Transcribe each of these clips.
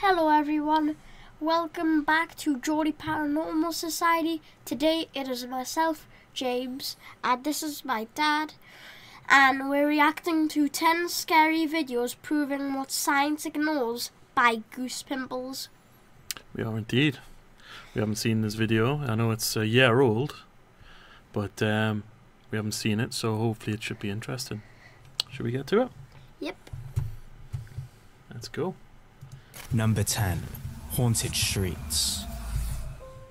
Hello everyone, welcome back to Geordie Paranormal Society. Today it is myself, James, and this is my dad, and we're reacting to 10 scary videos proving what science ignores by Goose Pimples. We are indeed. We haven't seen this video. I know it's a year old, but um, we haven't seen it, so hopefully it should be interesting. Should we get to it? Yep. Let's go. Number 10 Haunted Streets.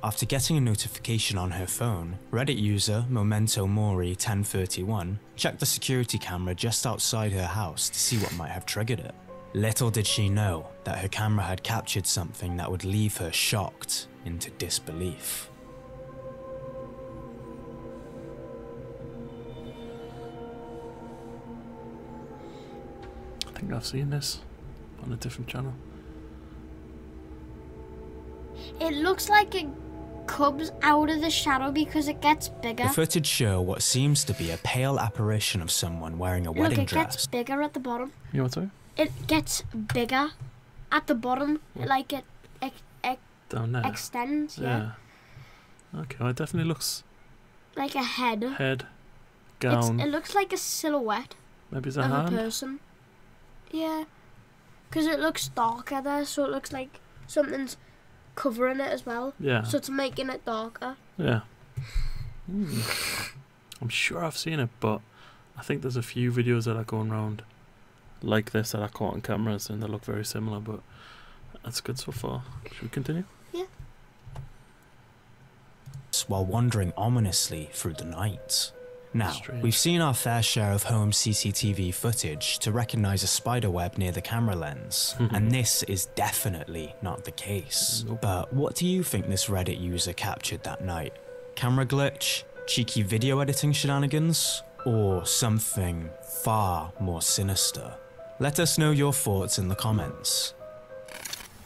After getting a notification on her phone, Reddit user Memento Mori 1031 checked the security camera just outside her house to see what might have triggered it. Little did she know that her camera had captured something that would leave her shocked into disbelief. I think I've seen this on a different channel. It looks like it comes out of the shadow because it gets bigger. The footage show what seems to be a pale apparition of someone wearing a Look, wedding it gets bigger at the bottom. You know what sorry? It gets bigger at the bottom, What? like it ex- ex- Down there. extends, yeah. yeah. Okay, well, it definitely looks like a head. head, It's, gown. it looks like a silhouette maybe it's a of a person. Yeah, because it looks darker there, so it looks like something's covering it as well. Yeah. So it's making it darker. Yeah. Hmm. I'm sure I've seen it, but I think there's a few videos that are going around like this that are caught on cameras and they look very similar, but that's good so far. Should we continue? Yeah. While wandering ominously through the night. Now, Strange. we've seen our fair share of home CCTV footage to recognize a spider web near the camera lens, and this is definitely not the case. Nope. But what do you think this Reddit user captured that night? Camera glitch, cheeky video editing shenanigans, or something far more sinister? Let us know your thoughts in the comments.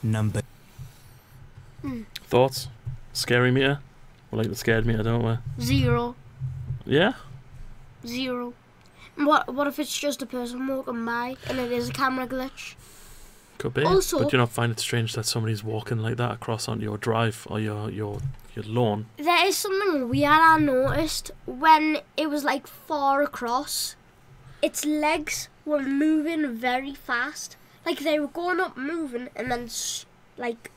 Number Thoughts? Scary meter? We like the scared meter, don't we? Zero, Yeah? Zero. What? What if it's just a person walking by and it is a camera glitch? Could be. Also- but do you not find it strange that somebody's walking like that across onto your drive or your your your lawn? There is something weird I noticed when it was like far across. Its legs were moving very fast, like they were going up, moving, and then s- like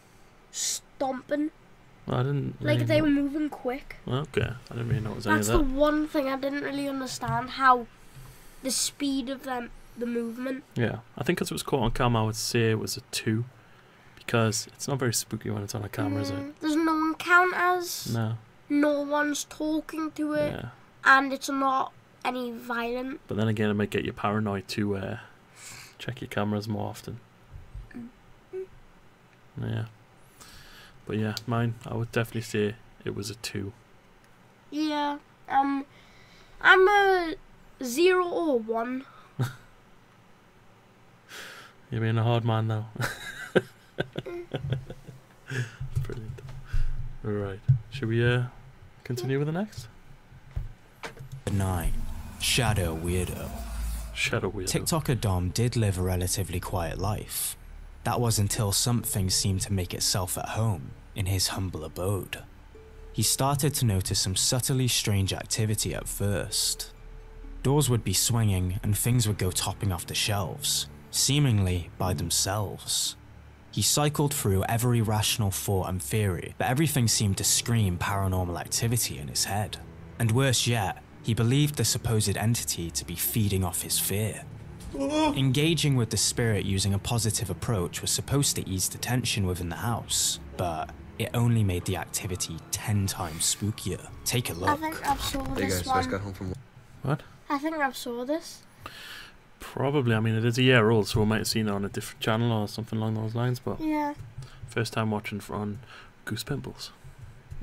stomping, I didn't. like really they were moving quick. Okay, I didn't really notice any of That's the one thing I didn't really understand how the speed of them, the movement. Yeah, I think because it was caught on camera, I would say it was a two, because it's not very spooky when it's on a camera, is it? Mm, There's no one encounters. No. No one's talking to it, Yeah, and it's not any violent. but then again, it might get you paranoid to uh, check your cameras more often. Yeah, but yeah, mine. I would definitely say it was a two. Yeah. Um, I'm a zero or one. You're being a hard man now. Brilliant. Right. Should we uh continue with the next? 9 Shadow Weirdo. Shadow Weirdo. TikToker Dom did live a relatively quiet life. That was until something seemed to make itself at home in his humble abode. He started to notice some subtly strange activity at first. Doors would be swinging and things would go topping off the shelves, seemingly by themselves. He cycled through every rational thought and theory, but everything seemed to scream paranormal activity in his head. And worse yet, he believed the supposed entity to be feeding off his fear. Engaging with the spirit using a positive approach was supposed to ease the tension within the house, but it only made the activity 10 times spookier. Take a look. think I've saw Hey this guys, so I just one. got home from What? I think I've saw this. Probably. I mean, it is a year old, so we might have seen it on a different channel or something along those lines. But Yeah. first time watching for on Goose Pimples.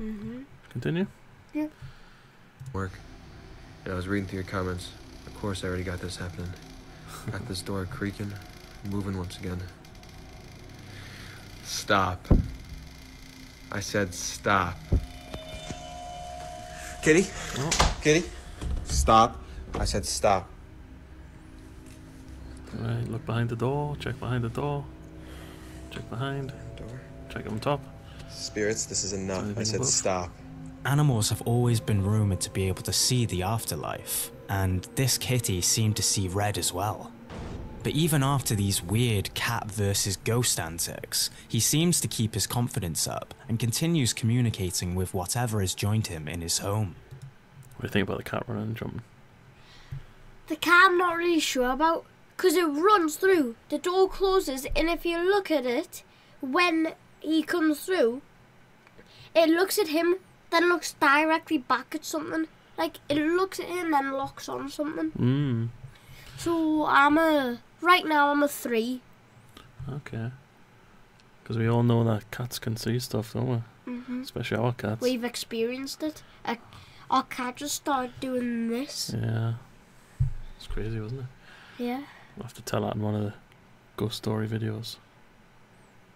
Mhm. Continue. Yeah. Work. And I was reading through your comments. Of course, I already got this happening. Got this door creaking, moving once again. Stop. I said stop. Kitty? Oh. Kitty? Stop. I said stop. Right. Look behind the door. Check behind the door. Check behind. Door. Check on top. Spirits, this is enough. I said above? stop. Animals have always been rumored to be able to see the afterlife, and this kitty seemed to see red as well. But even after these weird cat versus ghost antics, he seems to keep his confidence up and continues communicating with whatever has joined him in his home. What do you think about the cat running and jumping? The cat I'm not really sure about because it runs through. The door closes, and if you look at it, when he comes through, it looks at him, then looks directly back at something. Like it looks at him, then locks on something. Mmm. So I'm a right now. I'm a three. Okay. Because we all know that cats can see stuff, don't we? hmm Especially our cats. We've experienced it. Uh, our cat just started doing this. Yeah. It's crazy, wasn't it? Yeah. We'll have to tell that in one of the ghost story videos.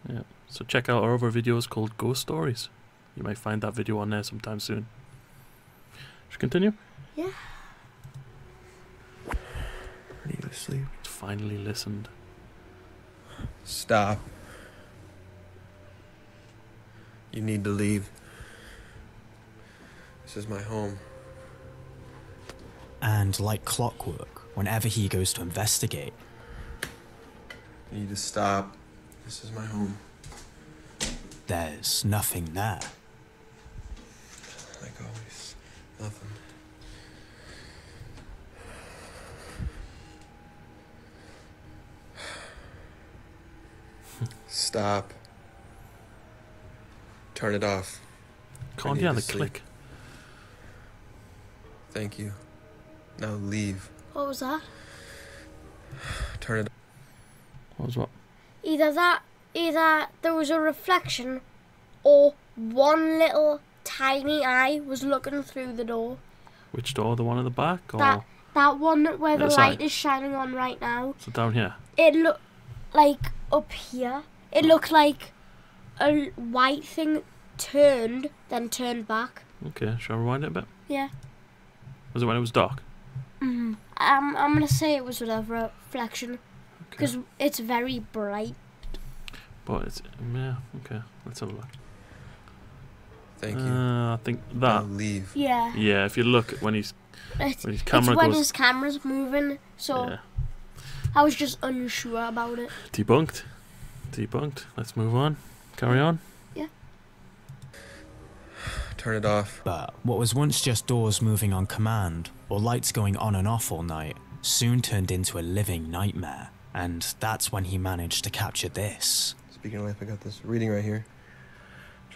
Yeah. So check out our other videos called Ghost Stories. You might find that video on there sometime soon. Should continue? Yeah. Ready to sleep? It's finally listened. Stop. You need to leave. This is my home. And like clockwork, whenever he goes to investigate, You need to stop. This is my home. there's nothing there. Like always. Nothing. Stop. Turn it off. Can't hear the sleep. click. Thank you. Now leave. What was that? Turn it What was what? Either that, either there was a reflection, or one little tiny eye was looking through the door. Which door? The one at the back? Or That that one where the Other light is shining on right now. So down here? It looked like up here. It looked like a white thing turned, then turned back. Okay, shall I rewind it a bit? Yeah. Was it when it was dark? Mm-hmm. Um, I'm gonna say it was a reflection Okay. because it's very bright. But it's yeah, okay. Let's have a look. Thank you. Uh, I think now that leave. Yeah. yeah, if you look when he's It's, when his it's camera when goes his camera's moving, so yeah. I was just unsure about it. Debunked. Debunked. Let's move on. Carry on. Yeah. Turn it off. But what was once just doors moving on command, or lights going on and off all night, soon turned into a living nightmare. And that's when he managed to capture this. Speaking of life, I got this reading right here.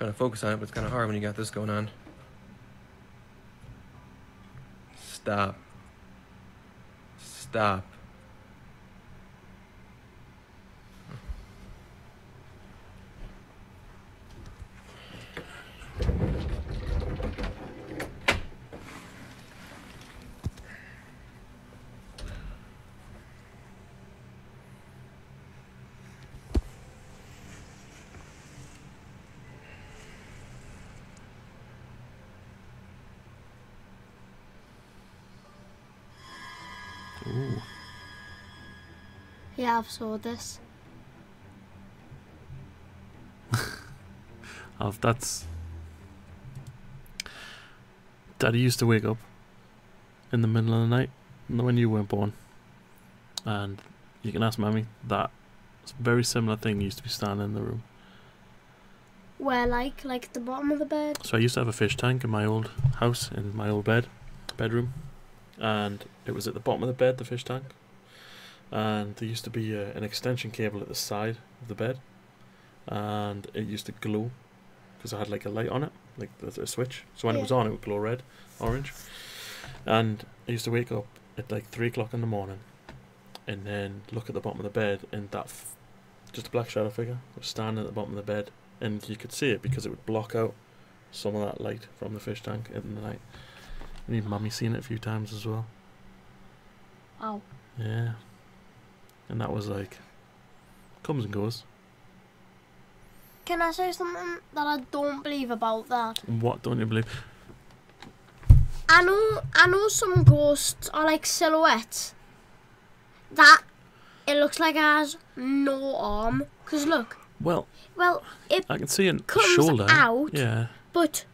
Trying to focus on it, but it's kind of hard when you got this going on. Stop. Stop. Ooh. Yeah, I've saw this. I've, oh, that's. Daddy used to wake up in the middle of the night when you weren't born, and you can ask Mammy that It's a very similar thing used to be standing in the room. Where like like at the bottom of the bed. So I used to have a fish tank in my old house, in my old bed, bedroom, and it was at the bottom of the bed, the fish tank, and there used to be uh, an extension cable at the side of the bed, and it used to glow because I had like a light on it, like a switch. So when it was on, it would glow red, orange, and I used to wake up at like three o'clock in the morning, and then look at the bottom of the bed, and that f- just a black shadow figure was standing at the bottom of the bed, and you could see it because it would block out some of that light from the fish tank in the night. And even mummy seen it a few times as well. Wow. Yeah. And that was like comes and goes. Can I say something that I don't believe about that? What don't you believe? I know I know some ghosts are like silhouettes. That it looks like it has no arm. Cause look, Well, Well, it I can see a comes shoulder. out. Yeah. but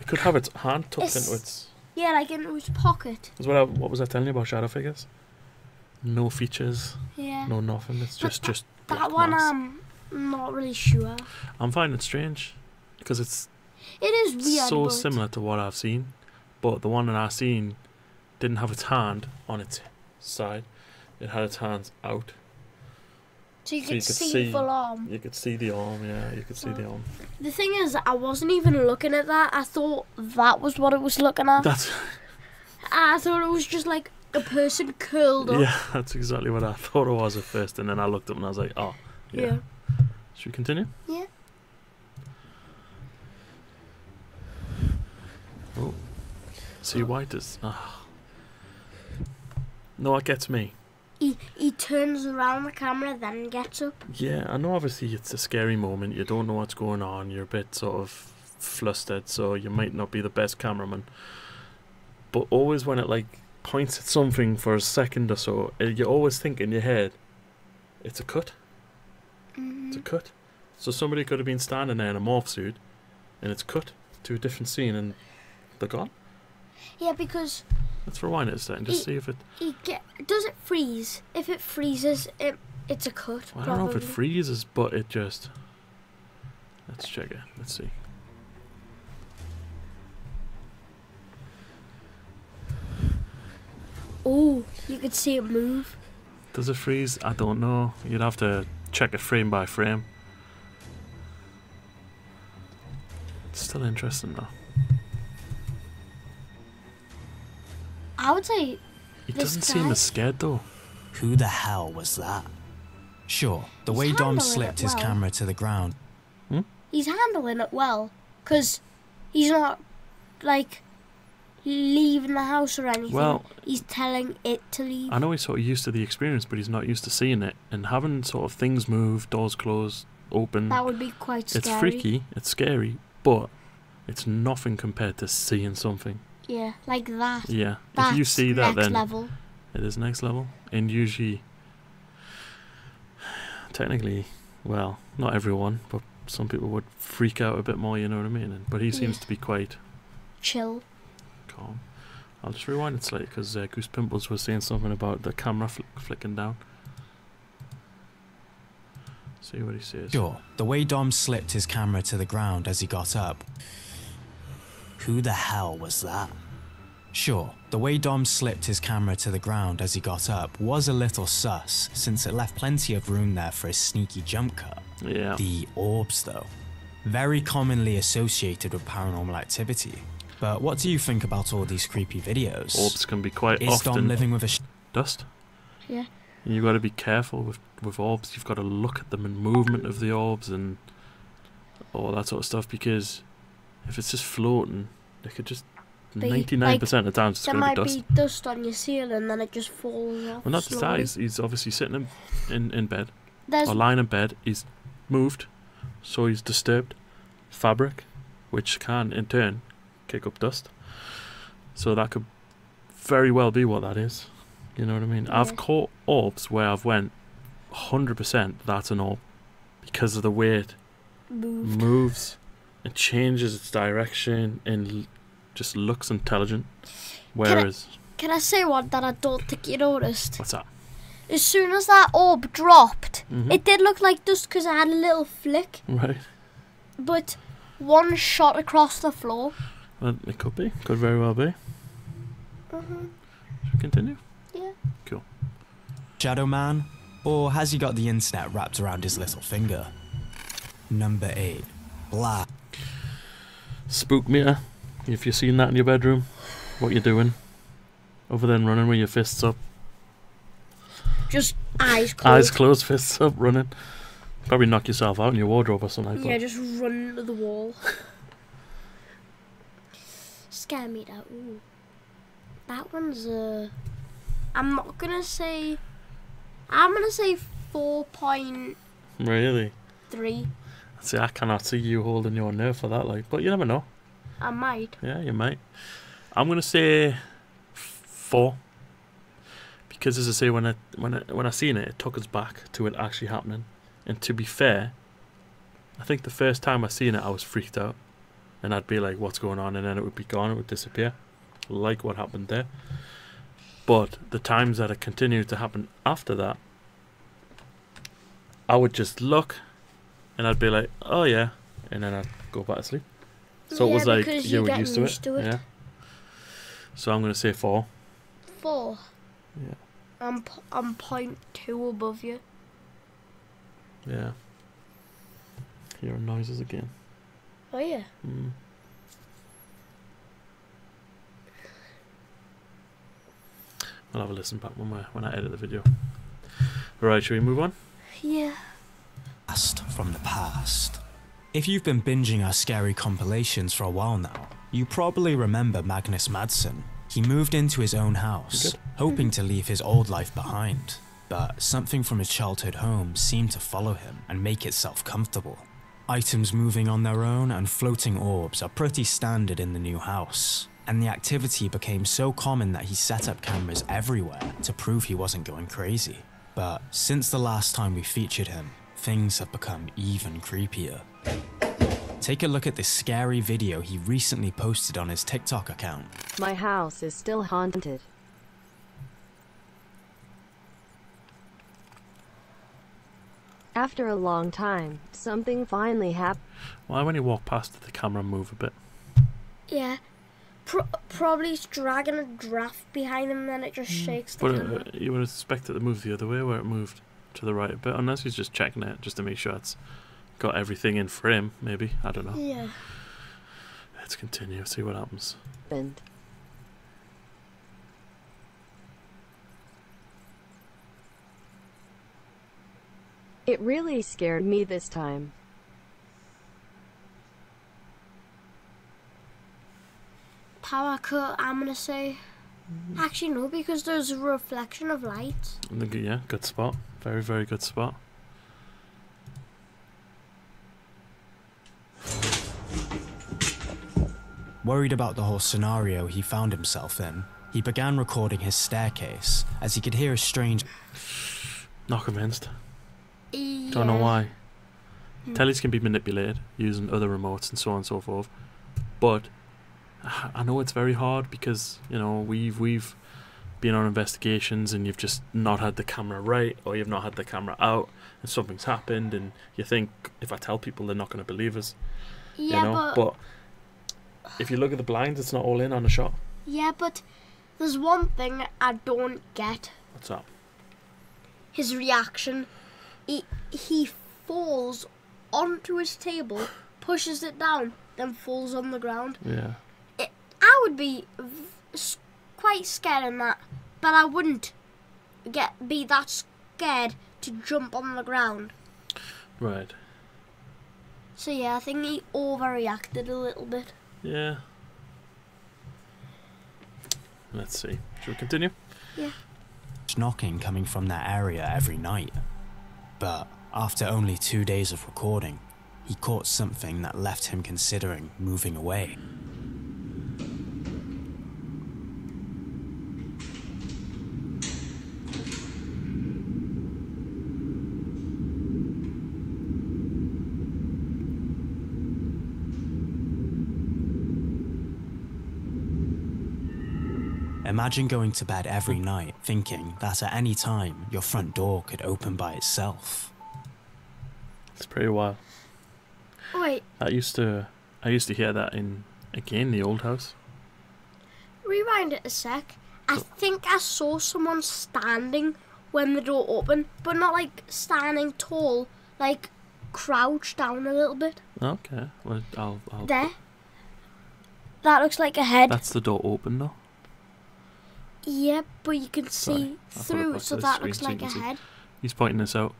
It could have its hand tucked It's- into its. yeah, like in its pocket. Is what, I, what was I telling you about shadow figures? No features, Yeah. no nothing. It's But just just. that one, mass. Um, I'm not really sure. I'm finding it strange because it's It is weird. so similar to what I've seen, but the one that I've seen didn't have its hand on its side. It had its hands out. So you so could you could see, see- full arm. You could see the arm. Yeah, you could see the arm. The thing is, I wasn't even looking at that. I thought that was what it was looking at. That's I thought it was just like a person curled up. yeah. That's exactly what I thought it was at first, and then I looked up and I was like, oh, yeah. Yeah. Should we continue? Yeah. Oh. See white is. Ah. No, it gets me. He he turns around the camera, then gets up. Yeah, I know obviously it's a scary moment. You don't know what's going on. You're a bit sort of flustered, so you might not be the best cameraman. But always when it like points at something for a second or so, uh, you always think in your head, it's a cut. It's a Mhm. cut. So somebody could have been standing there in a morph suit, and it's cut to a different scene, and they're gone. Yeah, because Let's rewind it a second, just see if it. he get does it freeze? If it freezes, it it's a cut. I don't know if it freezes, but it just. Let's check it. Let's see. Oh, you could see it move. Does it freeze? I don't know. You'd have to check it frame by frame. It's still interesting though. I would say He doesn't seem as scared though. Who the hell was that? Sure, the He's way Dom slipped it his well. camera to the ground, hmm? he's handling it well, cause he's not like leaving the house or anything. Well, he's telling it to leave. I know he's sort of used to the experience, but he's not used to seeing it. And having sort of things move, doors close, open, that would be quite scary. it's freaky, it's scary, but it's nothing compared to seeing something. Yeah, like that. Yeah. That's if you see that, next then level. it is next level. And usually, technically, well, not everyone, but some people would freak out a bit more, you know what I mean? And, but he seems Yeah. to be quite Chill. Calm. I'll just rewind it slightly because uh, Goose Pimples was saying something about the camera flick flicking down. See what he says. Sure, the way Dom slipped his camera to the ground as he got up. Who the hell was that? Sure, the way Dom slipped his camera to the ground as he got up was a little sus, since it left plenty of room there for his sneaky jump cut. Yeah. The orbs, though, very commonly associated with paranormal activity. But what do you think about all these creepy videos? Orbs can be quite Is Dom often living with a sh- dust. Yeah. You've got to be careful with, with orbs. You've got to look at them and movement of the orbs and all that sort of stuff because if it's just floating, they could just ninety nine percent of the time it's There going to might be dust. be dust on your ceiling, and then it just falls off. well, not just that. He's, he's obviously sitting in, in, in bed There's or lying in bed. He's moved, so he's disturbed fabric, which can in turn kick up dust. So that could very well be what that is. You know what I mean? I've caught orbs where I've went hundred percent that's an orb because of the way it moved. moves and changes its direction and just looks intelligent. Whereas, Can I say one that I don't think you noticed? what's that? As soon as that orb dropped, Mhm. it did look like dust because it had a little flick, Right. but one shot across the floor. Well, it could be. Could very well be. hmm Should we continue? Yeah. Cool. Shadow Man? Or has he got the internet wrapped around his little finger? Number 8. Black. Spook meter. If you're seeing that in your bedroom, what you doing? Other than running with your fists up, Just eyes closed. eyes closed, fists up, running. Probably knock yourself out in your wardrobe or something like Yeah, that. just run into the wall. Scare me that. Ooh. That one's uh I'm not gonna say I'm gonna say four point Really? three. See, I cannot see you holding your nerve for that, like, but you never know. I might. Yeah, you might. I'm gonna say four. Because as I say, when I when I when I seen it, it took us back to it actually happening. And to be fair, I think the first time I seen it, I was freaked out, and I'd be like, "What's going on?" And then it would be gone. It would disappear, like what happened there. But the times that it continued to happen after that, I would just look, and I'd be like, "Oh yeah," and then I'd go back to sleep. So it was like you you were used to, it. to it. Yeah. So I'm gonna say four. Four. Yeah. I'm p- I'm point two above you. Yeah. Hearing noises again. Oh yeah. Mm. I'll have a listen back when, I when I edit the video. Right, should we move on? Yeah. Past from the past. If you've been binging our scary compilations for a while now, you probably remember Magnus Madsen. He moved into his own house, hoping to leave his old life behind. But something from his childhood home seemed to follow him and make itself comfortable. Items moving on their own and floating orbs are pretty standard in the new house. And the activity became so common that he set up cameras everywhere to prove he wasn't going crazy. But since the last time we featured him, things have become even creepier. Take a look at this scary video he recently posted on his TikTok account. My house is still haunted. After a long time, something finally happened. Why, when you walk past it, the camera move a bit? Yeah. Pro- probably he's dragging a draft behind him, and then it just shakes the But camera. uh, you would expect it to move the other way, where it moved to the right a bit, unless he's just checking it just to make sure it's got everything in frame. Maybe I don't know. Yeah. Let's continue. See what happens. It really scared me this time. Power cut. I'm gonna say. Actually, no, because there's a reflection of light. I think, Yeah, good spot. Very, very good spot. Worried about the whole scenario he found himself in, he began recording his staircase as he could hear a strange Not convinced. Yeah. Don't know why. Hmm. Tellies can be manipulated using other remotes and so on and so forth. But I know it's very hard because you know we've we've been on investigations and you've just not had the camera right or you've not had the camera out and something's happened and you think if I tell people they're not going to believe us. Yeah, you know, but, if you look at the blinds, it's not all in on the shot. yeah, but there's one thing I don't get. What's up? His reaction. He he falls onto his table, pushes it down, then falls on the ground. Yeah. I would be v- s- quite scared in that, but I wouldn't get be that scared to jump on the ground. Right. So yeah, I think he overreacted a little bit. Yeah. Let's see. Should we continue? Yeah. Knocking coming from that area every night. But after only two days of recording, he caught something that left him considering moving away. Imagine going to bed every night thinking that at any time your front door could open by itself. It's pretty wild. Wait, I used to I used to hear that in again the old house. rewind it a sec. I think I saw someone standing when the door opened, but not like standing tall, like crouched down a little bit. Okay. Well I'll I'll There. That looks like a head. That's the door open though. Yeah, but you can see I put it through, so that looks like a head. He's pointing this out.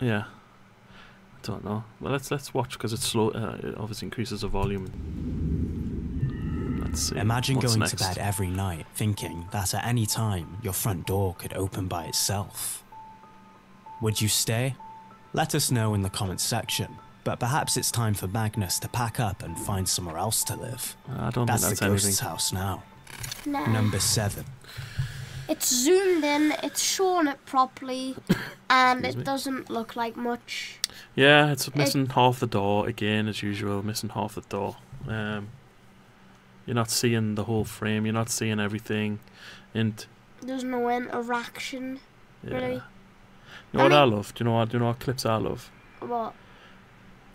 Yeah. I don't know. Well, let's let's watch because it's slow. Uh, it obviously increases the volume. Let's see. Imagine What's going next? to bed every night thinking that at any time your front door could open by itself. Would you stay? Let us know in the comments section. But perhaps it's time for Magnus to pack up and find somewhere else to live. I don't That's think the ghost's anything. house now. Nah. Number 7. It's zoomed in, it's shown it properly. and it me? doesn't look like much. Yeah, it's missing half the door again, as usual. Missing half the door. Um, you're not seeing the whole frame. You're not seeing everything, and There's no interaction. yeah. Really? You know I what I love? Do you know what? Do you know what clips I love? What?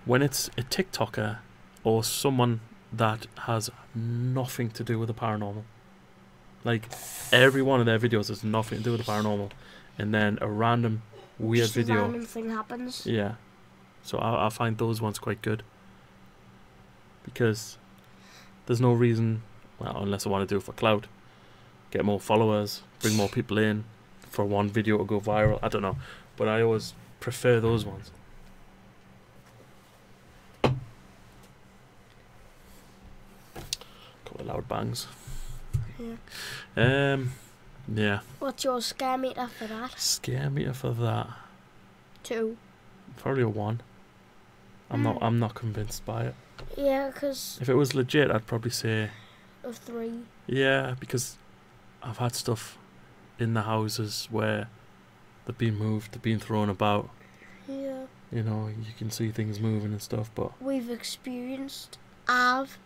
When it's a TikToker or someone that has nothing to do with the paranormal. Like every one of their videos has nothing to do with the paranormal, and then a random weird Just video. random thing happens. Yeah. So I, I find those ones quite good. Because there's no reason, well, unless I want to do it for clout, get more followers, bring more people in, for one video to go viral. I don't know. But I always prefer those ones. Loud bangs. Yeah. Um, yeah. What's your scare meter for that? Scare meter for that. Two. Probably a one. I'm not. Hmm. I'm not convinced by it. Yeah, because If it was legit, I'd probably say of three. yeah, because I've had stuff in the houses where they've been moved, they've been thrown about. Yeah. You know, you can see things moving and stuff, but We've experienced. I've,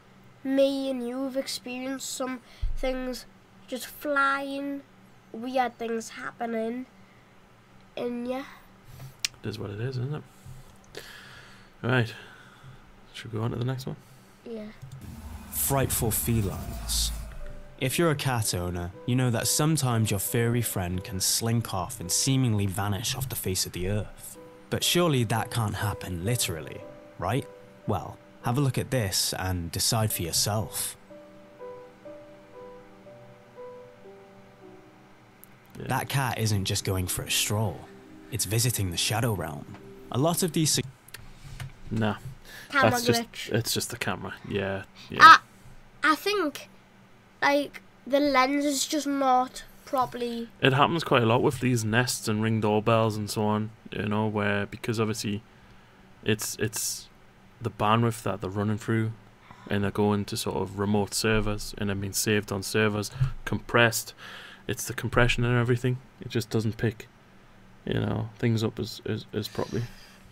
me and you have experienced some things just flying, weird things happening. And yeah. it is what it is, isn't it? Right. Should we go on to the next one? Yeah. Frightful felines. If you're a cat owner, you know that sometimes your furry friend can slink off and seemingly vanish off the face of the earth. But surely that can't happen literally, right? Well, have a look at this and decide for yourself. Yeah. That cat isn't just going for a stroll, it's visiting the Shadow Realm. A lot of these Nah. Camera that's just it's just the camera. Yeah. Yeah. I, I think, like, the lens is just not properly. It happens quite a lot with these nests and ring doorbells and so on, you know, where because obviously it's it's the bandwidth that they're running through and they're going to sort of remote servers and they're being saved on servers, compressed. It's the compression and everything. It just doesn't pick, you know, things up as as, as properly.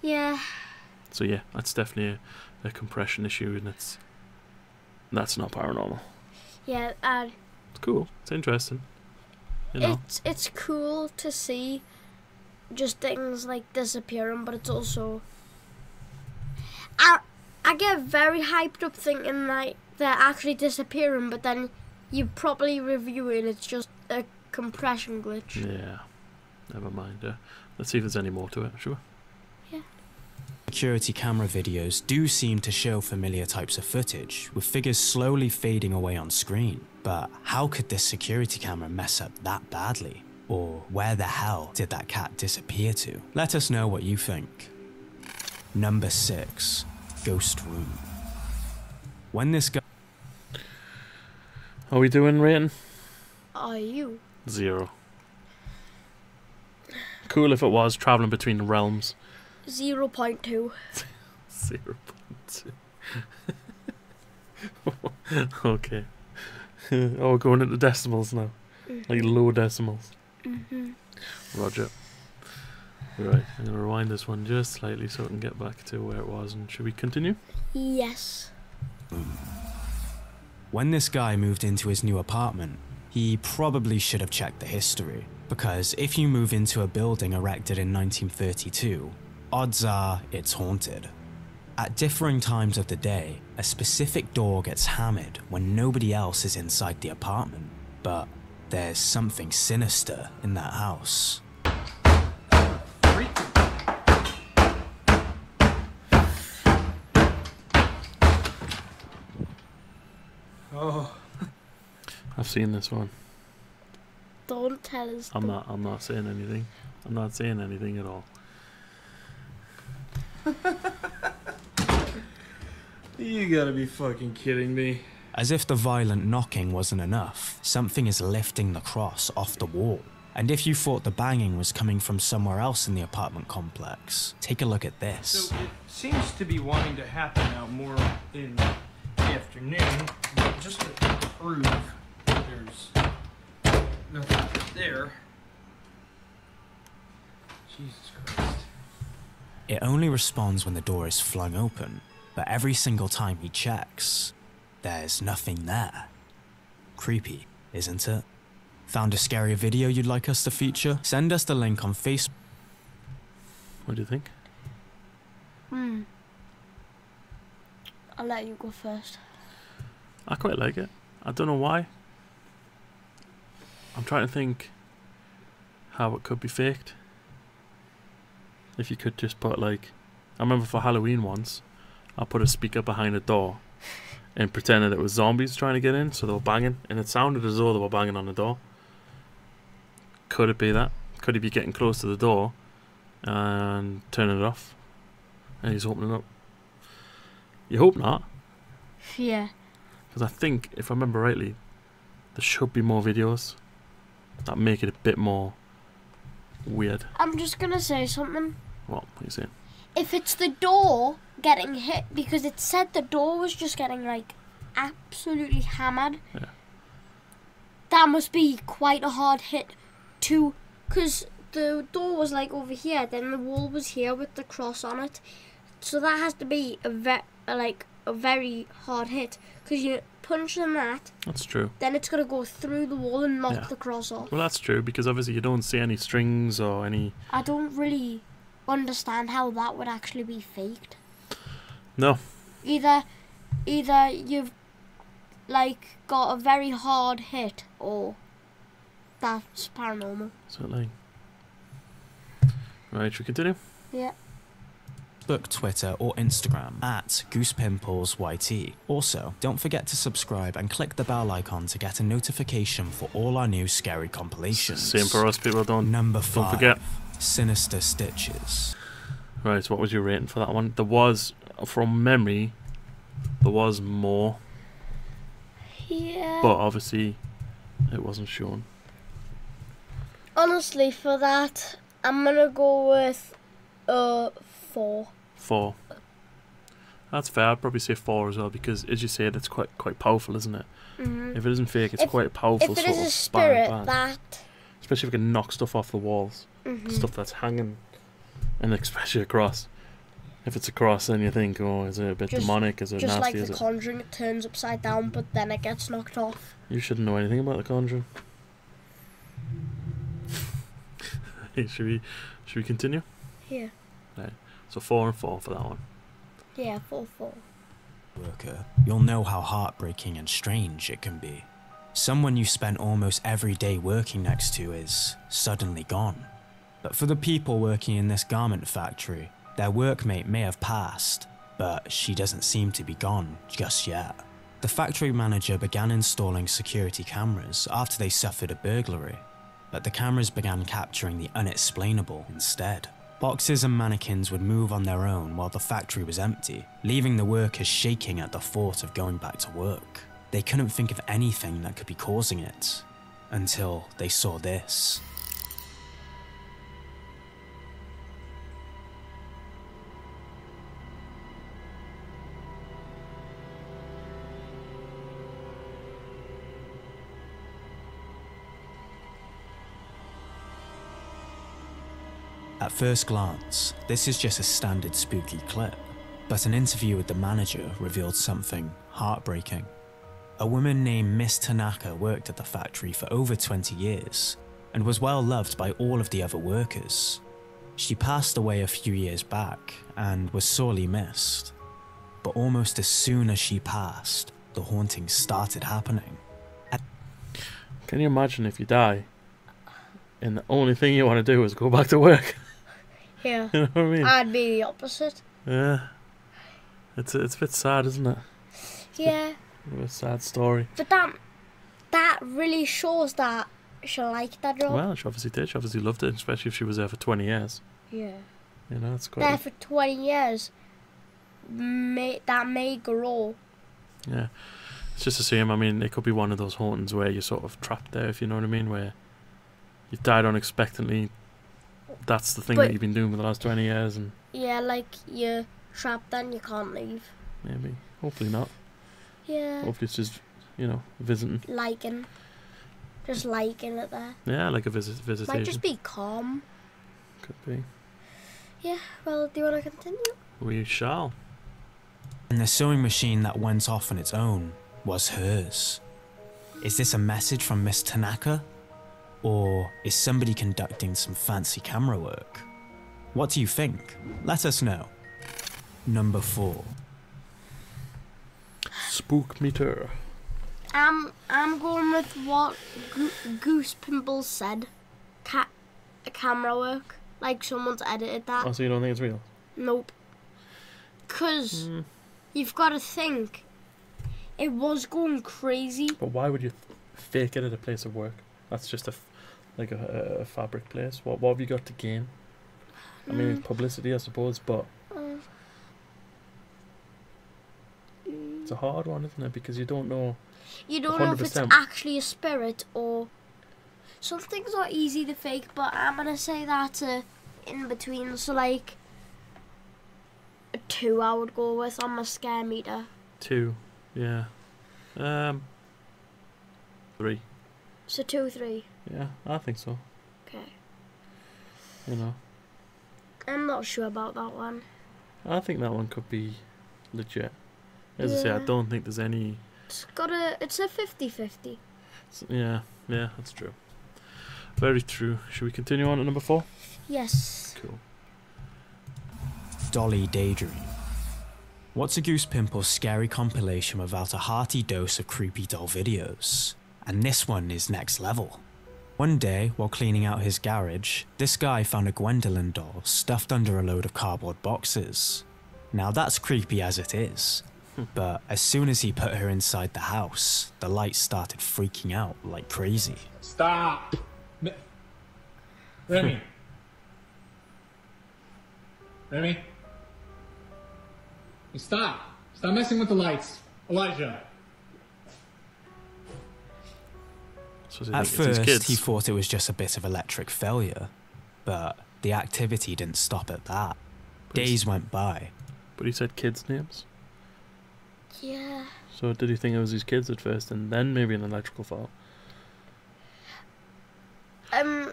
Yeah. So yeah, that's definitely a, a compression issue and it's that's not paranormal. Yeah. It's cool. It's interesting. You know. it's it's cool to see just things like disappearing, but it's also. I I get very hyped up thinking like they're actually disappearing, but then you properly review it, it's just a compression glitch. Yeah. Never mind. Uh, let's see if there's any more to it. Sure. Yeah. Security camera videos do seem to show familiar types of footage, with figures slowly fading away on screen. But how could this security camera mess up that badly? Or where the hell did that cat disappear to? Let us know what you think. Number 6 Ghost Room. When this guy Are we doing rating? Are you? Zero. Cool if it was traveling between the realms. Zero point two. Zero point two. okay. oh, we're going into decimals now. Like low decimals. Mm-hmm. Roger. Right, I'm gonna rewind this one just slightly so I can get back to where it was. And should we continue? Yes. When this guy moved into his new apartment, he probably should have checked the history. Because if you move into a building erected in 1932, odds are it's haunted. At differing times of the day, a specific door gets hammered when nobody else is inside the apartment. But there's something sinister in that house. Oh, I've seen this one. Don't tell us. I'm don't- I'm not saying anything. I'm not saying anything at all. you gotta be fucking kidding me. As if the violent knocking wasn't enough, something is lifting the cross off the wall. And if you thought the banging was coming from somewhere else in the apartment complex, take a look at this. So it seems to be wanting to happen out more in the afternoon, but just to prove there's nothing there. Jesus Christ. It only responds when the door is flung open, but every single time he checks, there's nothing there. Creepy, isn't it? Found a scary video you'd like us to feature? Send us the link on Facebook. What do you think? Hmm. I'll let you go first. I quite like it. I don't know why. I'm trying to think how it could be faked. If you could just put like, I remember for Halloween once, I put a speaker behind a door and pretended it was zombies trying to get in, so they were banging, and it sounded as though they were banging on the door. Could it be that? Could he be getting close to the door and turning it off, and he's opening up? You hope not. Yeah. Because I think, if I remember rightly, there should be more videos that make it a bit more weird. I'm just gonna say something. What What are you saying? If it's the door getting hit, because it said the door was just getting like absolutely hammered, Yeah. that must be quite a hard hit to. Because the door was like over here, then the wall was here with the cross on it. So that has to be a ve- like a very hard hit. Because you punch in that, That's true. then it's gonna go through the wall and knock Yeah. the cross off. Well, that's true because obviously you don't see any strings or any. I don't really understand how that would actually be faked. No. Either, either you've like got a very hard hit, or that's paranormal. Certainly. Right, should we continue? Yeah. Facebook, Twitter, or Instagram at GoosePimplesYT. Also, don't forget to subscribe and click the bell icon to get a notification for all our new scary compilations. Same for us, people. Don't. Number five. Don't forget. Sinister Stitches. Right, so what was your rating for that one? There was, from memory, there was more, Yeah. but obviously it wasn't shown. honestly, for that, I'm gonna go with uh four. Four. That's fair. I'd probably say four as well because, as you said, it's quite quite powerful, isn't it? Mm-hmm. If it isn't fake, it's If- quite a powerful If it sort is a spirit, bang. that. Especially if it can knock stuff off the walls, mhm. stuff that's hanging, and especially a cross. If it's a cross, then you think, oh, is it a bit Just- demonic? Is it Just nasty? like is the it? Conjuring, it turns upside down, but then it gets knocked off. You shouldn't know anything about the Conjuring. hey, should we should we continue? Yeah. So four and four for that one. Yeah, four four. worker, you'll know how heartbreaking and strange it can be. Someone you spent almost every day working next to is suddenly gone. But for the people working in this garment factory, their workmate may have passed, but she doesn't seem to be gone just yet. The factory manager began installing security cameras after they suffered a burglary, but the cameras began capturing the unexplainable instead. Boxes and mannequins would move on their own while the factory was empty, leaving the workers shaking at the thought of going back to work. They couldn't think of anything that could be causing it until they saw this. First glance, this is just a standard spooky clip, but an interview with the manager revealed something heartbreaking. A woman named Miss Tanaka worked at the factory for over 20 years and was well loved by all of the other workers. She passed away a few years back and was sorely missed. But almost as soon as she passed, the hauntings started happening. Can you imagine if you die, and the only thing you want to do is go back to work? Yeah. you know what I mean? I'd be the opposite. yeah. It's a, it's a bit sad, isn't it? Yeah. A sad story. But that that really shows that she liked that job. Well, she obviously did. She obviously loved it, especially if she was there for 20 years. yeah. You know, it's There quite. for twenty years. May that may grow. Yeah. It's just the same. I mean, it could be one of those hauntings where you're sort of trapped there, if you know what I mean, where you've died unexpectedly. That's the thing But- that you've been doing for the last 20 years, and Yeah, like you're trapped and you can't leave. maybe, hopefully not. Yeah. Hopefully it's just, you know, visiting. Liking. Just liking it there. Yeah, like a visit Might visitation. just be calm. Could be. Yeah, well, do you want to continue? We shall. And the sewing machine that went off on its own was hers. Is this a message from Miss Tanaka? Or is somebody conducting some fancy camera work? What do you think? Let us know. Number 4. Spook meter. I'm I'm going with what Go- Goose Pimple said. Ca- camera work. Like someone's edited that. Oh, so you don't think it's real? Nope. Cause Mm. you've got to think. It was going crazy. But why would you fake it at a place of work? That's just a f- like a, a fabric place. What what have you got to gain? I mean, Mm. publicity, I suppose, but mm. it's a hard one, isn't it? Because you don't know. You don't know if it's actually a spirit or. Some things are easy to fake, but I'm gonna say that uh, in between. So like. A two, I would go with on my scare meter. Two, yeah, um, three, So two, three. Yeah, I think so. Okay. You know, I'm not sure about that one. I think that one could be legit. As I say, I don't think there's any. It's got a. It's a 50-50. s- Yeah, yeah, that's true. Very true. Should we continue on to number four? Yes. Cool. Dolly Daydream. What's a Goose Pimple's scary compilation without a hearty dose of creepy doll videos? And this one is next level. One day, while cleaning out his garage, this guy found a Gwendolyn doll stuffed under a load of cardboard boxes. Now that's creepy as it is, hmm. but as soon as he put her inside the house, the lights started freaking out like crazy. Stop! Remy. Remy. Stop. Stop messing with the lights. Elijah. So he At think it's his first, kids? he thought it was just a bit of electric failure, but the activity didn't stop at that. But Days went by. But he said kids' names. Yeah. So did he think it was his kids at first, and then maybe an electrical fault? Um.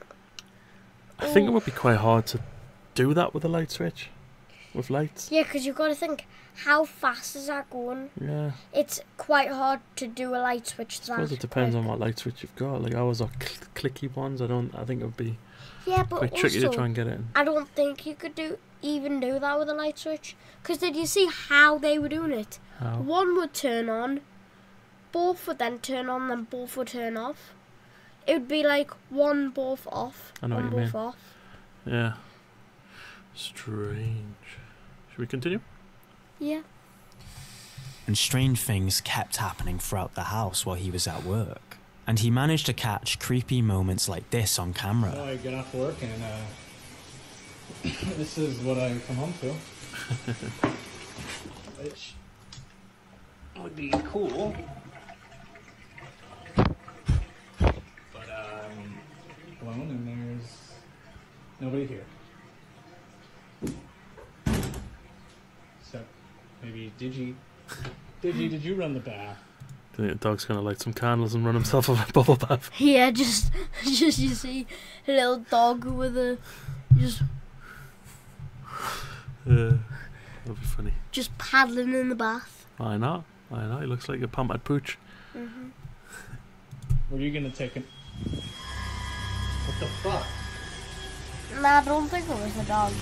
I think it Oh. would be quite hard to do that with a light switch, with lights. Yeah, because you've got to think, how fast is that going? Yeah, It's quite hard to do a light switch. I suppose that it depends quick. on what light switch you've got. Like ours are cl- clicky ones. I don't. I think it would be Yeah, but quite also, tricky to try and get it in. I don't think you could do even do that with a light switch. Because did you see how they were doing it? How? One would turn on, both would then turn on, then both would turn off. It would be like one both off, I know one what you both mean. off. Yeah. Strange. Should we continue? Yeah. and strange things kept happening throughout the house while he was at work. And he managed to catch creepy moments like this on So camera. I get off work and uh, this is what I come home to. Which would be cool. But um, alone and there's nobody here. Maybe Digi. Digi, did you run the bath? Do the dog's gonna light some candles and run himself off a bubble bath? Yeah, just just you see a little dog with a just Yeah, that'd be funny. just paddling in the bath. Why not? Why not? He looks like a pampered pooch. hmm Were you gonna take him? What the fuck? Nah, I don't think it was the dog.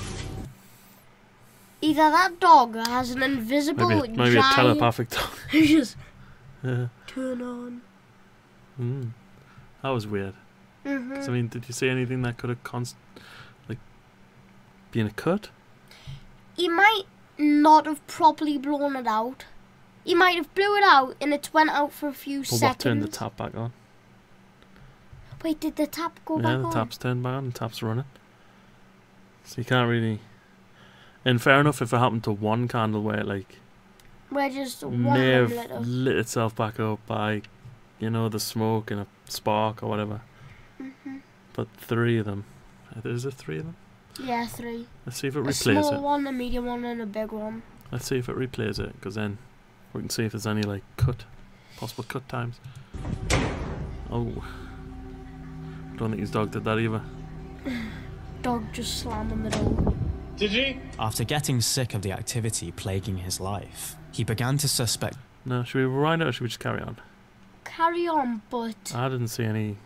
Either that dog has an invisible Maybe, a, maybe a telepathic dog. just yeah. turn on. Mm. That was weird. 'Cause, hmm I mean, did you see anything that could have const- like been a cut? He might not have properly blown it out. He might have blew it out and it went out for a few But seconds. what turned the tap back on? Wait, did the tap go yeah, back the tap's turned back on. The tap's running. So you can't really. And fair enough if it happened to one candle where it like Where just one may have lit lit itself back up by, you know, the smoke and a spark or whatever. hmm But three of them. Uh, Is there three of them? Yeah, three. Let's see if it A replays small it. one, a medium one, and a big one. Let's see if it replays it, because then we can see if there's any like cut, possible cut times. Oh, don't think his dog did that either. dog just slamming the door. Did you? After getting sick of the activity plaguing his life, he began to suspect No, should we rewind it or should we just carry on? Carry on, but I didn't see any.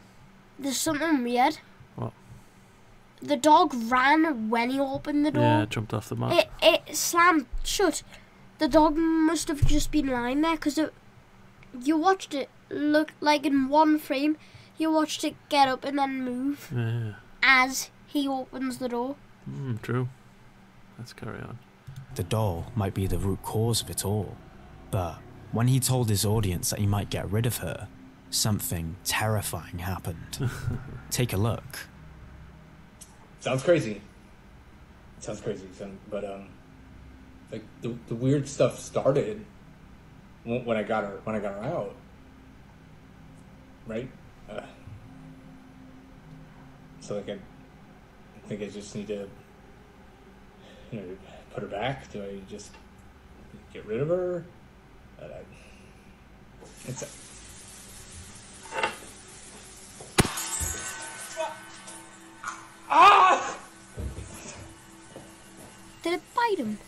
there's something weird. What? The dog ran when he opened the door. Yeah, jumped off the mat. It it slammed shut. The dog must have just been lying there because you watched it look like in one frame. You watched it get up and then move Yeah. as he opens the door. Mm, true. Let's carry on. the doll might be the root cause of it all. But when he told his audience that he might get rid of her, something terrifying happened. Take a look. Sounds crazy. Sounds crazy, but um, like the the weird stuff started when when I got her when I got her out, right? Uh, so like I, I think I just need to, you know, put her back. Do I just get rid of her? Uh, it's Did it bite him?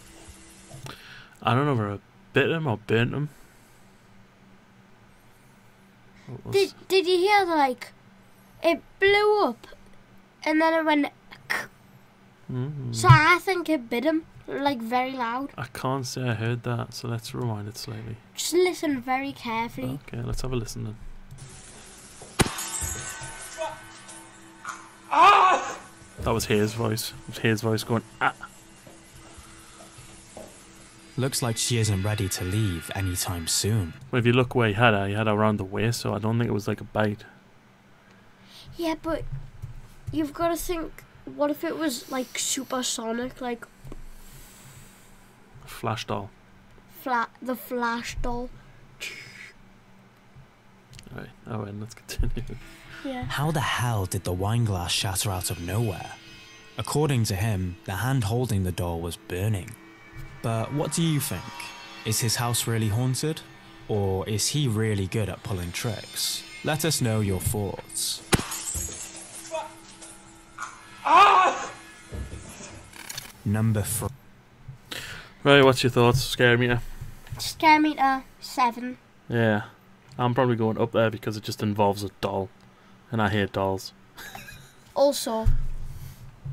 I don't know if I bit him or burnt him. Did Did you hear like? It blew up, and then it went. Mm. So I think it bit him like very loud. I can't say I heard that, so let's rewind it slightly. Just listen very carefully. Okay, let's have a listen then. That was his voice. It was his voice going, ah. Looks like she isn't ready to leave anytime soon. Well, if you look where he had her, he had her around the waist, so I don't think it was like a bite. Yeah, but you've got to think. What if it was like supersonic, like Flash doll. flat the Flash doll? Alright, oh, and let's continue. Yeah. How the hell did the wine glass shatter out of nowhere? According to him, the hand holding the doll was burning. But what do you think? Is his house really haunted? Or is he really good at pulling tricks? Let us know your thoughts. Number 3. Right, what's your thoughts? Scare meter? Scare meter seven. Yeah. I'm probably going up there because it just involves a doll. And I hate dolls. Also,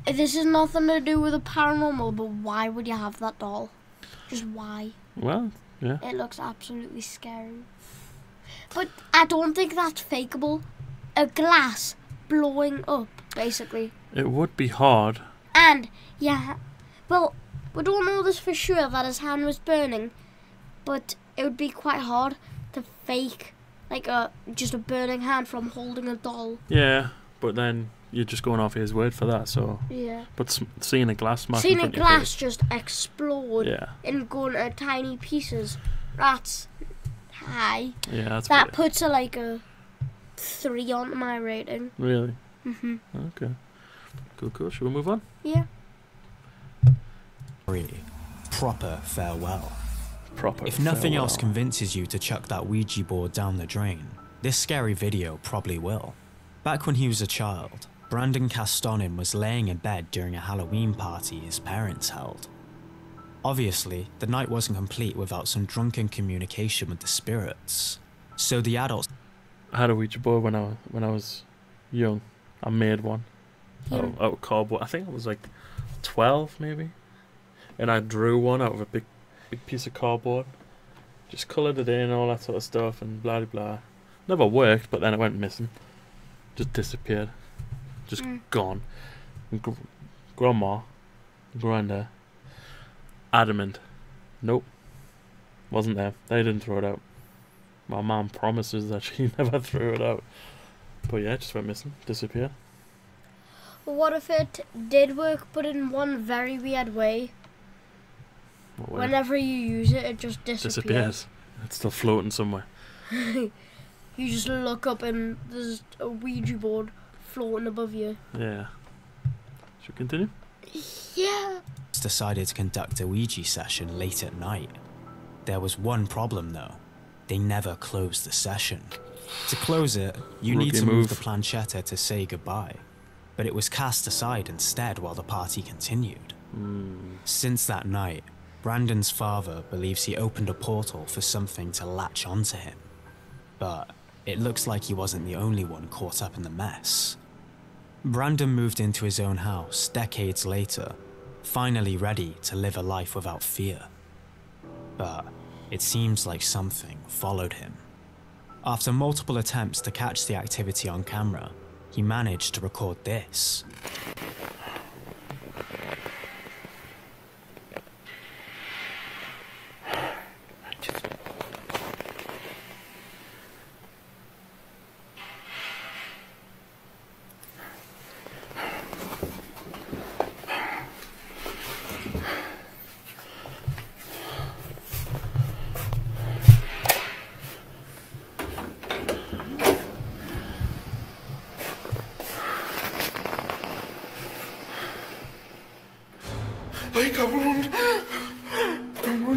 this is nothing to do with the paranormal, but why would you have that doll? Just why? Well, yeah. It looks absolutely scary. But I don't think that's fakeable. A glass blowing up, basically. It would be hard. And, yeah, well, we don't know this for sure that his hand was burning, but it would be quite hard to fake, like, a just a burning hand from holding a doll. Yeah, but then you're just going off his word for that, so. Yeah. But seeing a glass smash Seeing in a glass just explode Yeah, and go into tiny pieces, that's high. yeah, that's That pretty- puts a, like, a three on my rating. Really? hmm Okay. Cool, cool. Should we move on? Yeah. 3. Proper farewell. Proper. If nothing else convinces you to chuck that Ouija board down the drain, this scary video probably will. Back when he was a child, Brandon Castonin was laying in bed during a Halloween party his parents held. Obviously, the night wasn't complete without some drunken communication with the spirits. So the adults I had a Ouija board when I was, when I was young. I made one out, Yeah. of, out of cardboard. I think I was like twelve, maybe. And I drew one out of a big, big piece of cardboard. Just coloured it in, all that sort of stuff, and blah blah blah. Never worked, but then it went missing. Just disappeared. Just Mm. gone. Gr- grandma, granda, adamant. Nope. Wasn't there. They didn't throw it out. My mom promises that she never threw it out. But yeah, it just went missing, disappeared. What if it did work, but in one very weird way? What? Whenever you use it, it just disappears. disappears. It's still floating somewhere. you just look up and there's a Ouija board floating above you. Yeah. Should we continue? Yeah. decided to conduct a Ouija session late at night. There was one problem though. They never closed the session. To close it, you need to move move. the planchette to say goodbye. but it was cast aside instead while the party continued. Hmm. Since that night, Brandon's father believes he opened a portal for something to latch onto him. But it looks like he wasn't the only one caught up in the mess. Brandon moved into his own house decades later, finally ready to live a life without fear. But it seems like something followed him. After multiple attempts to catch the activity on camera, he managed to record this.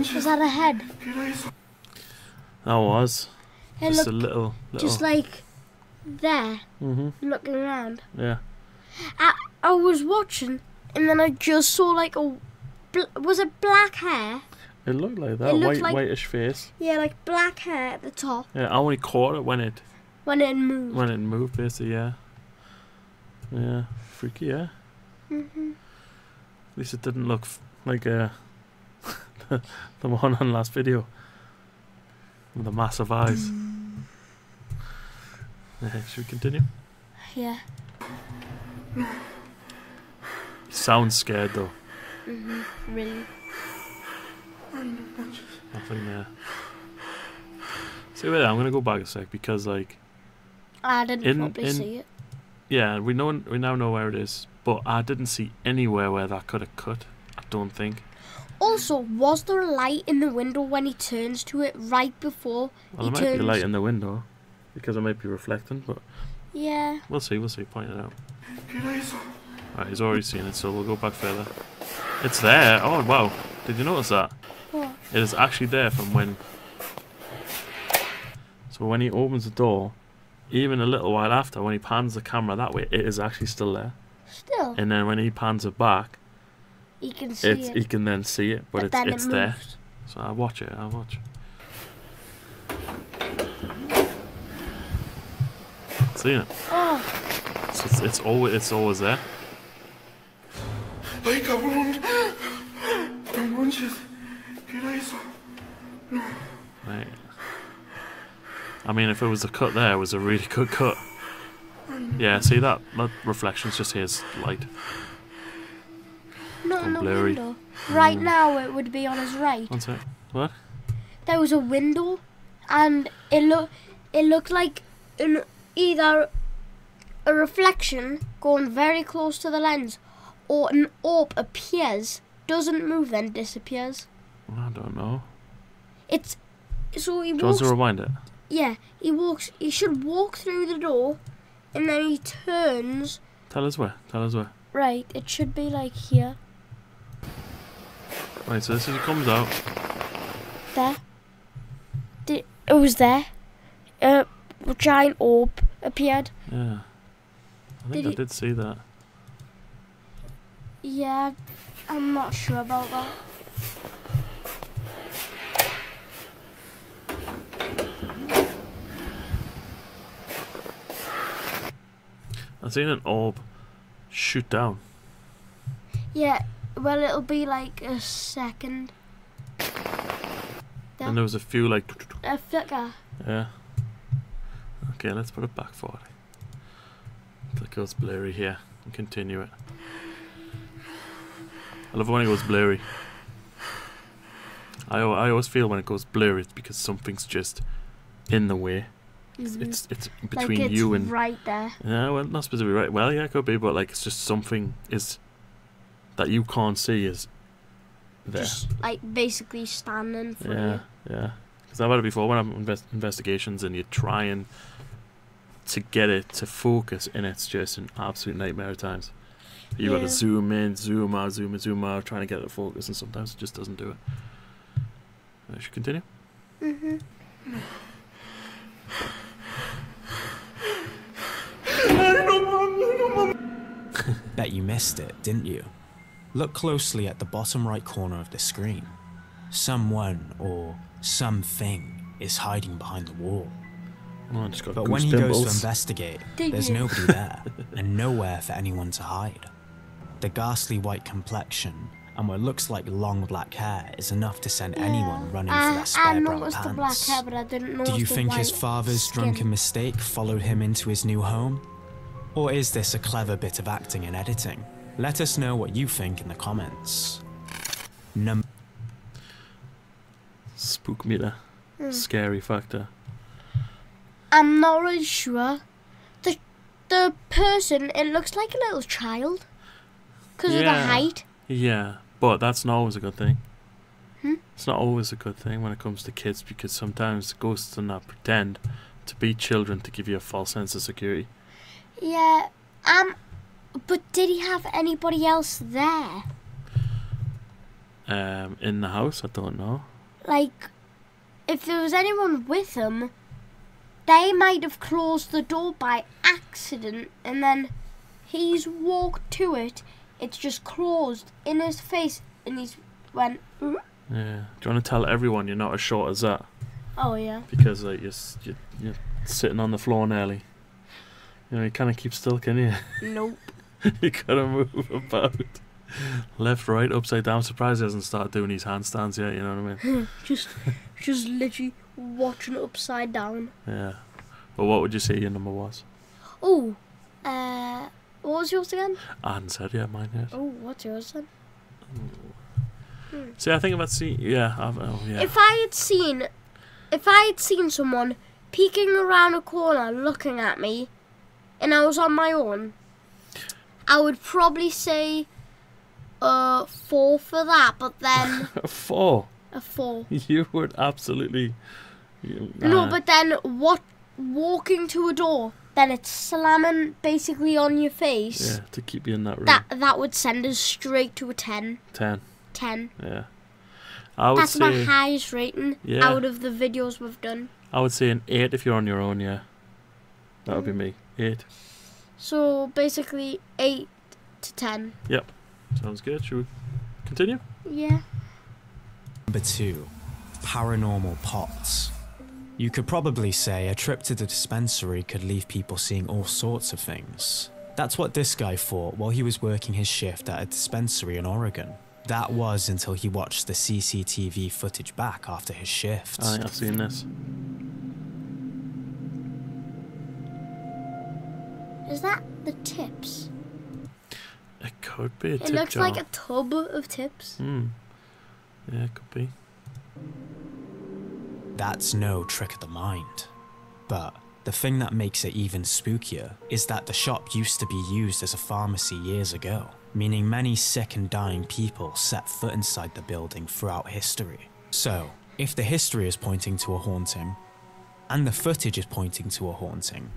Was that a head? That was It just a little, little. just like there, hmm looking around. Yeah. I, I was watching, and then I just saw like a. Bl- was it black hair? It looked like that looked white, like- whitish face. Yeah, like black hair at the top Yeah, I only caught it when it when it moved. when it moved, basically. Yeah. Yeah, freaky. Yeah. hmm At least it didn't look like uh, the, the one on last video with the massive eyes. Yeah, should we continue? Yeah. Sounds scared though. hmm Really. Nothing there. See, wait, I'm gonna go back a sec because, like, I didn't In- probably in- see it. yeah, we know we now know where it is, but I didn't see anywhere where that could have cut. I don't think. Also, was there a light in the window when he turns to it right before Well, he there might turns? be light in the window because it might be reflecting, but Yeah. we'll see. We'll see. Point it out. Right, ah, he's already seen it, so we'll go back further. It's there. Oh wow! Did you notice that? What? It is actually there from when. So when he opens the door, even a little while after, when he pans the camera that way, it is actually still there. Still, And then when he pans it back, you can see it's it. he can then see it, but, but it's it's it there. So I watch it. I watch. Seen it. Oh, It's, it's, it's always it's always there. Right. I mean, if it was a cut there, it was a really good cut. Yeah, see that that reflection's just his light. Not in the blurry. window. Right Mm. now, it would be on his right. One sec. What? There was a window, and it looked it looked like an either a reflection going very close to the lens, or an orb appears, doesn't move, then disappears. I don't know. It's so he Do you want walks. to rewind it? Yeah, he walks. He should walk through the door, and then he turns. Tell us where. Tell us where. Right, it should be like here, Right, so this is he comes out. there. It was there. A giant orb appeared. Yeah. I think Did I did see that. Yeah, I'm not sure about that. I've seen an orb shoot down. Yeah, well, it'll be like a second. And there was a few like A flicker. Yeah. Okay, let's put it back forward. It goes blurry here and continue it. I love when it goes blurry. I, I always feel when it goes blurry it's because something's just in the way. It's Mhm. it's, it's like between it's you and right there. yeah, well, not specifically right. Well, yeah, it could be, but like it's just something is that you can't see is there. Just like basically standing for Yeah, you. yeah. Because I've had it before when I'm invest- investigations and you're trying to get it to focus, and it's just an absolute nightmare at times. You got Yeah. to zoom in, zoom out, zoom in, zoom out, trying to get it to focus, and sometimes it just doesn't do it. I should continue. Mhm. Bet you missed it, didn't you? Look closely at the bottom right corner of the screen. Someone or something is hiding behind the wall. Oh, just got But when he goes to investigate, Did there's you? nobody there and nowhere for anyone to hide. The ghastly white complexion and what looks like long black hair is enough to send anyone running for I, their I spare brown noticed the black pants. hair, but I didn't Do you think his father's skin. drunken mistake followed him into his new home? Or is this a clever bit of acting and editing? Let us know what you think in the comments. Number Spook meter. Hmm. Scary factor. I'm not really sure. The the person, it looks like a little child. Because of the height. Yeah, but that's not always a good thing. Hmm? It's not always a good thing when it comes to kids because sometimes ghosts do not pretend to be children to give you a false sense of security. Yeah. Um, but did he have anybody else there? Um, in the house, I don't know. Like, if there was anyone with him, they might have closed the door by accident and then he's walked to it. It's just closed in his face and he's went. Yeah. Do you want to tell everyone you're not as short as that? oh yeah. Because like you're you're, you're sitting on the floor nearly. You know, you kind of keep still, can you? Nope. you gotta move about. Left, right, upside down. I'm Surprised he hasn't started doing his handstands yet. You know what I mean? just, just literally watching upside down. Yeah. But what would you say your number was? Oh, uh, what was yours again? I hadn't said yet. Mine yet. Oh, what's yours then? See, I think about see. Yeah. I've, oh, yeah. If I had seen, if I had seen someone peeking around a corner looking at me, and I was on my own, I would probably say, uh, four for that. But then a Four. a four. You would absolutely. You, No, but then what? Walking to a door, then it's slamming basically on your face. Yeah, to keep you in that room. That that would send us straight to a 10. Ten. 10. Yeah. I would That's say. my highest rating Yeah. out of the videos we've done. I would say an eight if you're on your own. Yeah. That would be me. Eight. So basically 8 to 10. Yep. Sounds good. Should we continue? Yeah. Number two, paranormal pots. You could probably say a trip to the dispensary could leave people seeing all sorts of things. That's what this guy thought while he was working his shift at a dispensary in Oregon. That was until he watched the CCTV footage back after his shift. I think I've seen this. Is that the tips? It could be a It tip looks jar. like a tub of tips. Hmm. Yeah, it could be. That's no trick of the mind. But the thing that makes it even spookier is that the shop used to be used as a pharmacy years ago, meaning many sick and dying people set foot inside the building throughout history. So, if the history is pointing to a haunting, and the footage is pointing to a haunting,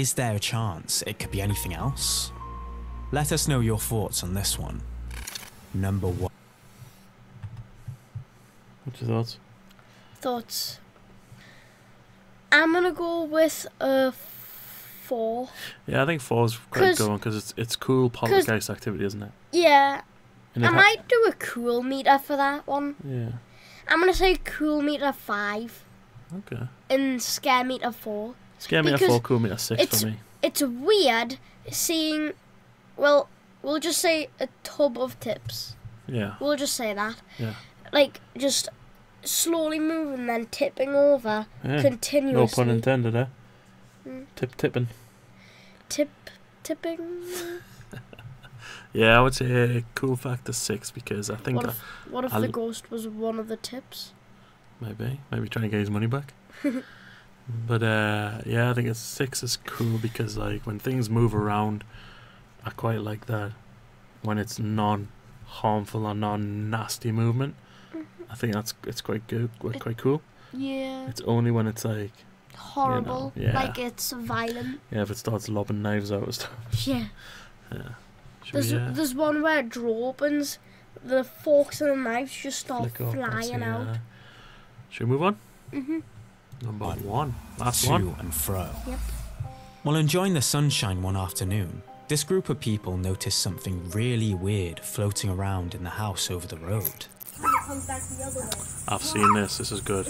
is there a chance it could be anything else? Let us know your thoughts on this one. Number one. What's your thoughts? Thoughts? I'm gonna go with a 4. Yeah, I think four's quite 'Cause- good one because it's it's cool poltergeist activity, isn't it? Yeah. And I ha- might do a cool meter for that one. Yeah. I'm gonna say cool meter 5 Okay. and scare meter 4. Scare four, cool me a six it's- for me. It's weird seeing, well, we'll just say a tub of tips. Yeah. We'll just say that. Yeah. Like, just slowly moving, then tipping over Yeah. No pun intended, eh? Mm. Tip tipping. Tip, tipping. Yeah, I would say cool factor six because I think What I- if, what if the ghost was one of the tips? maybe maybe try and get his money back. but uh, yeah, I think it's six is cool because like when things move around, I quite like that. When it's non harmful or non nasty movement, I think that's it's quite good, quite, It- quite cool. Yeah. It's only when it's like Horrible. yeah. Like it's violent. yeah, if it starts lobbing knives out and stuff. Yeah. Yeah. Should There's, we, there's one where a drawer opens, the forks and the knives just start flick up? Flying out. uh, Should we move on? hmm Number One. one. Last to one. and fro. Yep. While enjoying the sunshine one afternoon, This group of people noticed something really weird floating around in the house over the road. I've seen this. This is good.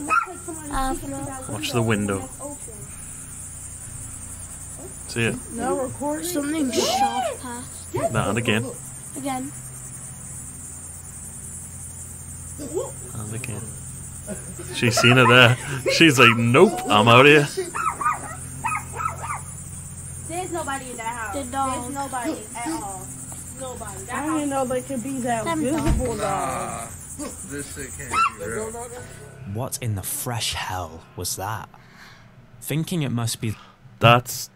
I've. Watch the window. See it? no Something just shot past. That and again. Again. And again. She's seen it there. She's like, nope, I'm out of here. There's nobody in that house. The dog. There's nobody at all. Nobody. That I house didn't know they could be that Them visible though. This shit can't be real. What in the fresh hell was that? Thinking it must be That's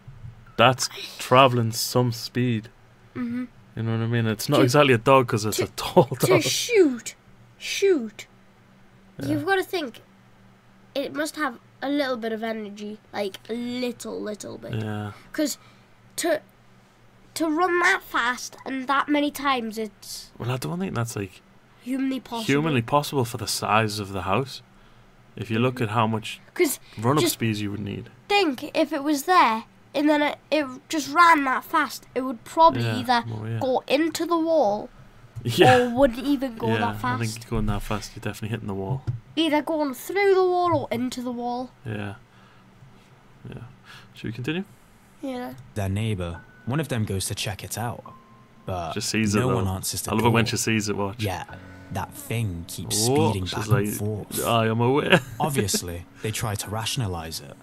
that's traveling some speed. Mm-hmm. You know what I mean? It's not To- exactly a dog because it's a tall dog. To shoot, shoot. Yeah. You've got to think. It must have a little bit of energy, like a little, little bit. Yeah. Because to to run that fast and that many times, it's Well, I don't think that's like humanly possible. humanly possible for the size of the house. If you look at how much Because run up speeds you would need. think if it was there and then it, it just ran that fast, it would probably Yeah, either well, yeah. go into the wall Yeah. or wouldn't even go yeah, that I fast. think going that fast, you're definitely hitting the wall. Either going through the wall or into the wall. Yeah. Yeah. Should we continue? Yeah. their neighbor. One of them goes to check it out, but Just sees it, no one answers the I love door. it when she sees it. Watch. Yeah, that thing keeps Oh, speeding she's back like, and forth. I am aware. Obviously, they try to rationalize it.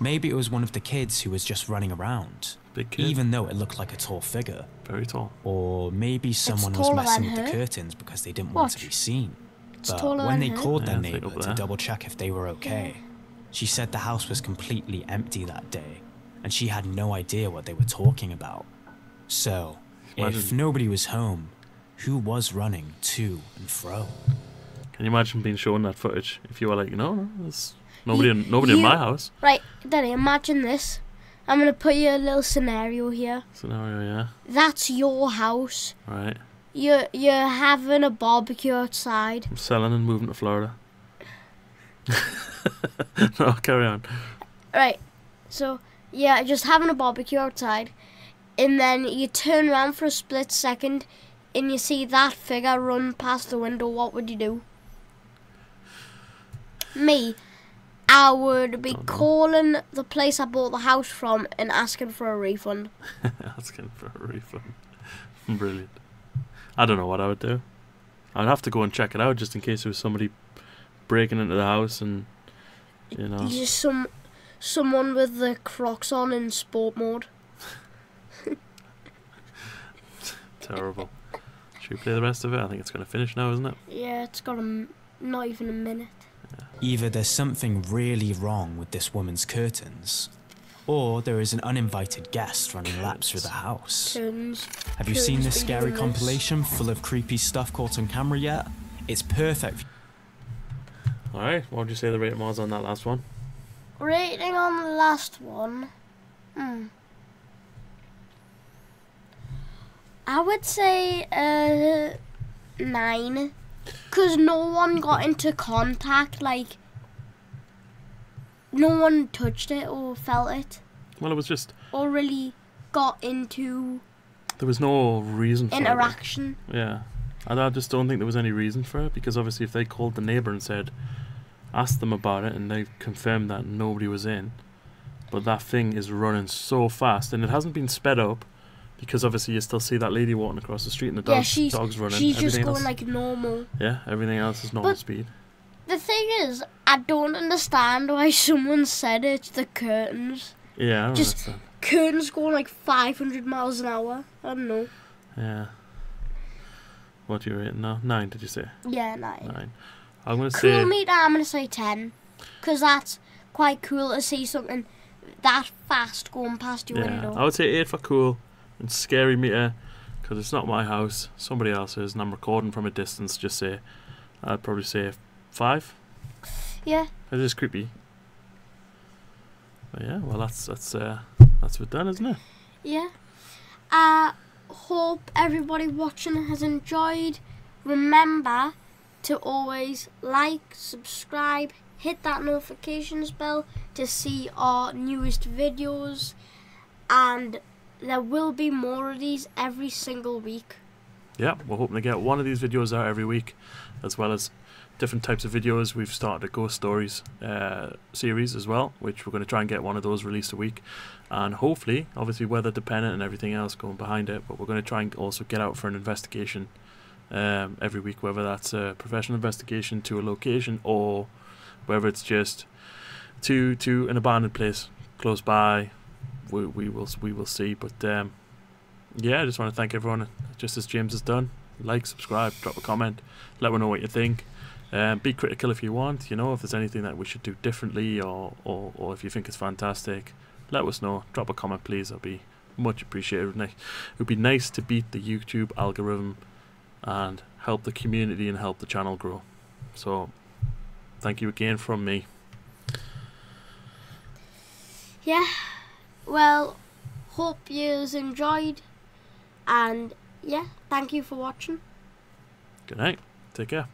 Maybe it was one of the kids who was just running around, Big kid. even though it looked like a tall figure. Very tall. Or maybe someone was messing than with the curtains because they didn't want to be seen. It's But when than they her. called Yeah, their neighbor to double check if they were okay, she said the house was completely empty that day, and she had no idea what they were talking about. So, if nobody was home, who was running to and fro? Can you imagine being shown that footage? If you were like, no, no, there's nobody, You- in, nobody in my house. Right, Daddy, imagine this. I'm gonna put you a little scenario here. Scenario, yeah. That's your house. Right. You're you're having a barbecue outside. I'm selling and moving to Florida. no, carry on. Right. So yeah, just having a barbecue outside, and then you turn around for a split second, and you see that figure run past the window. What would you do? Me, I would be calling the place I bought the house from and asking for a refund. Asking for a refund. Brilliant. I don't know what I would do. I'd have to go and check it out just in case there was somebody breaking into the house and, you know. Just some someone with the Crocs on in sport mode. Terrible. Should we play the rest of it? I think it's going to finish now, isn't it? Yeah, it's got a not even a minute. Either there's something really wrong with this woman's curtains, or there is an uninvited guest running laps through the house. Turns. Have you seen this scary this. compilation full of creepy stuff caught on camera yet? It's perfect Alright, what would you say the rating was on that last one? Rating on the last one. Hmm. I would say uh nine, cause no one got into contact. Like, no one touched it or felt it Well, it was just, or really got into there was no reason for it. interaction. Yeah. And I just don't think there was any reason for it because obviously if they called the neighbour and said, asked them about it and they confirmed that nobody was in, but that thing is running so fast and it hasn't been sped up because obviously you still see that lady walking across the street and the dog, yeah, she's dog's running. she's just going else, like normal. yeah, everything else is normal But- speed. The thing is, I don't understand why someone said it's the curtains. Yeah, I don't just- understand. Curtains going like 500 miles an hour. I don't know. Yeah. What do you rate now? Nine, did you say? Yeah, nine. Nine. I'm gonna Cool say meter, I'm gonna say 10. Because that's quite cool to see something that fast going past your yeah. window. I would say eight for cool and scary meter because it's not my house, somebody else's, and I'm recording from a distance. Just say, I'd probably say five. Yeah. It is creepy. But yeah, well that's that's uh that's what done, isn't it? Yeah. I hope everybody watching has enjoyed. Remember to always like, subscribe, hit that notifications bell to see our newest videos. And there will be more of these every single week. yeah, we're hoping to get one of these videos out every week, as well as different types of videos. We've started a ghost stories uh, series as well, which we're going to try and get one of those released a week, and hopefully, obviously weather dependent and everything else going behind it, but we're going to try and also get out for an investigation um, every week, whether that's a professional investigation to a location or whether it's just to to an abandoned place close by. We, we will we will see, but um, yeah, I just want to thank everyone. Just as James has done, like, subscribe, drop a comment, let me know what you think. Um, be critical if you want. You know, if there's anything that we should do differently, or, or, or if you think it's fantastic, let us know. Drop a comment, please. That'll be much appreciated. It would be nice to beat the YouTube algorithm and help the community and help the channel grow. So, thank you again from me. Yeah. Well, hope yous enjoyed, and yeah, thank you for watching. Good night. Take care.